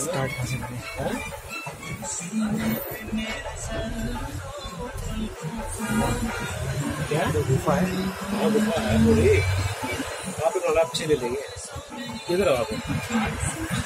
Start कहाँ से करें? क्या? गुफा है हाँ गुफा है बोले वहाँ पे थोड़ा अच्छे ले लेंगे किधर है वहाँ पे